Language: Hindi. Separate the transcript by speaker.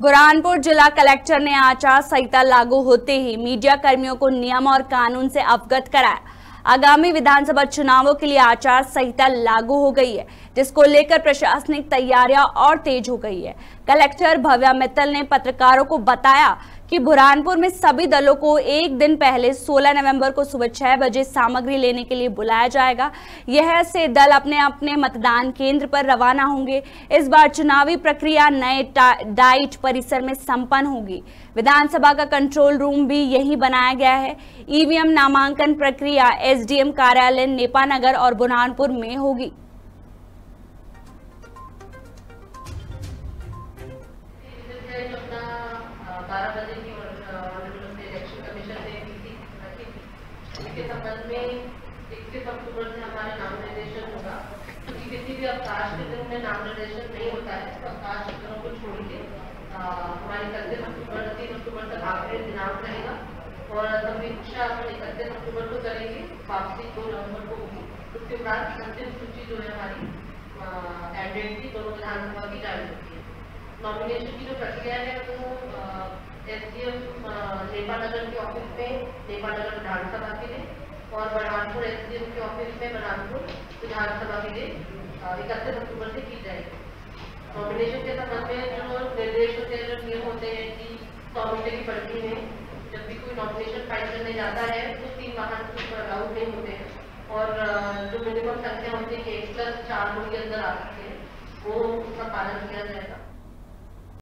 Speaker 1: बुरहानपुर जिला कलेक्टर ने आचार संहिता लागू होते ही मीडिया कर्मियों को नियम और कानून से अवगत कराया। आगामी विधानसभा चुनावों के लिए आचार संहिता लागू हो गई है, जिसको लेकर प्रशासनिक तैयारियाँ और तेज हो गई है। कलेक्टर भव्या मित्तल ने पत्रकारों को बताया कि बुरहानपुर में सभी दलों को एक दिन पहले 16 नवंबर को सुबह छह बजे सामग्री लेने के लिए बुलाया जाएगा। यह से दल अपने अपने मतदान केंद्र पर रवाना होंगे। इस बार चुनावी प्रक्रिया नए डाइट परिसर में संपन्न होगी। विधानसभा का कंट्रोल रूम भी यही बनाया गया है। ईवीएम नामांकन प्रक्रिया एसडीएम कार्यालय नेपानगर और बुरहानपुर में होगी।
Speaker 2: इसके संबंध में इक्कीस अक्टूबर से हमारा नाम निर्देशन होगा। क्योंकि किसी भी अवकाश के दिन में नाम निर्देशन नहीं होता है तो अवकाश दिनों को छोड़ के हमारे इकतीस अक्टूबर, तीन अक्टूबर तक आखिरी दिनांक रहेगा। और समीक्षा अपन इकतीस अक्टूबर को करेंगे, वापसी दो नवंबर को होगी। उसके बाद अंतिम सूची जो है हमारी एडेंट की, दोनों विधानसभा की जारी होती है। नॉमिनेशन की जो प्रक्रिया है वो एस डी एम नेपानगर के ऑफ़िस में नेपानगर विधानसभा के लिए और बलरामपुर एस डी एम के ऑफ़िस में बलरामपुर विधानसभा के लिए इकतीस अक्टूबर से की जाएगी। नॉमिनेशन के संबंध में जो निर्देश होते हैं जो नियम होते हैं कि सौ मीटर की पड़ती में जब भी कोई नॉमिनेशन फ़ाइल करने जाता है तो तीन वाहन अलाउड नहीं होते हैं। और जो मिनिमम संख्या होती है कि एक प्लस चार लोग के अंदर आ सकते हैं, वो उसका पालन किया जाएगा।